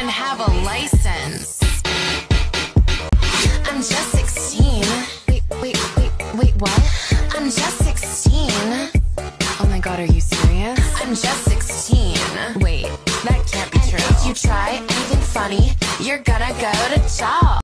even have a license. I'm just 16. Wait, wait, wait, wait, what? I'm just 16. Oh my god, are you serious? I'm just 16. Wait, that can't be true. If you try anything funny, you're gonna go to jail.